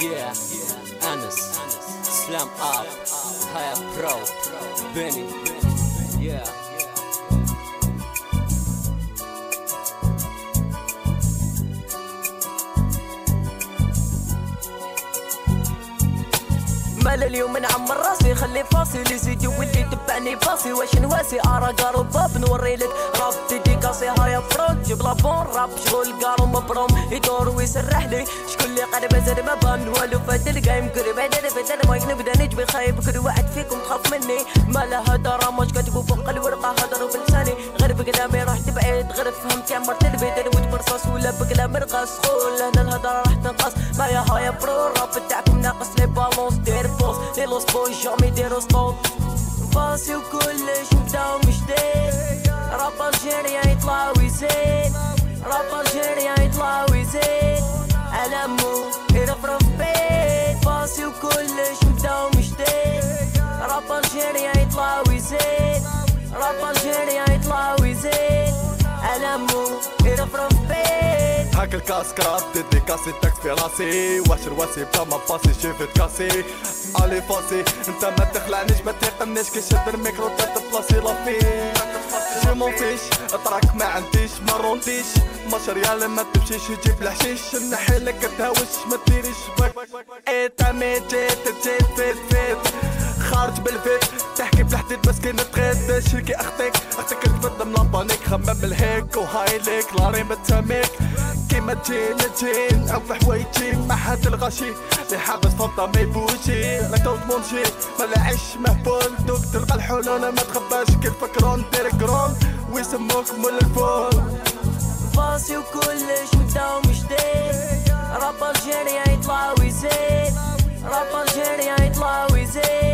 Yeah, Anas, Slam Up, Higher Pro, Benny, مال اليوم نعمر راسي خلي فاصي اللي زيد يولي تبعني باصي. واش نواسي؟ ارا قارو باب نوري لك. راب ديديكاسي هايا فرود جيب لابون راب. شغل قارو مبروم. يدور ويسرح لي. شكون اللي قرب زاد ما بان والو فات الجيم قرب هذا فات المايك نبدا نجبي. خايب كل واحد فيكم تخاف مني. ما لا هدر. مش كاتبو فوق الورقة. هدروا بلساني غير بكلامي رحت بعيد غير فهمت يا البيت. نموت برصاص ولا بكلام رقص. خول هنا الهدر راح تنقص. ما يا هايا برو. راب تاعكم ناقص لي بالونس دير بوس لي لوس بوي جامي يديرو ستوب فاسي وكلش نبداو مجديد راب الجيريا يطلع ويزيد راب الجيريا يطلع ويزيد علمو يرفرف بيت هاك الكاس كراب تدي كاسي تاكس في راسي. واش رواسي بلا ما باسي شفت كاسي. علي فاسي انت ما تخلعنيش ما تيقنيش كي شد الميكرو تتبلاصي لافي. جي مون فيش اطراك ما عنديش ما رونديش. ماش ريال ما تمشيش تجيب الحشيش. نحي لك تهوش ما ديريش باك إيه تامي جيت جيت فيت فيت. خارج بالفيت تحكي بالحديد مسكين تغيد شركي أختك أختك تبدا من خمم بالهيك وهاي ليك لاري متساميك كيما تجين تجين أو في حوايجي ما حد الغشي اللي حابس فضة ما يبوشي لا تو تمونشي ما العيش مهبول. دوك تلقى الحلول ما تخباش كي تفكرون دير كرون ويسموك مول الفول. فاسي وكلش نبداو مجديد راب الجيريا يطلع ويزيد. راب الجيريا يطلع ويزيد.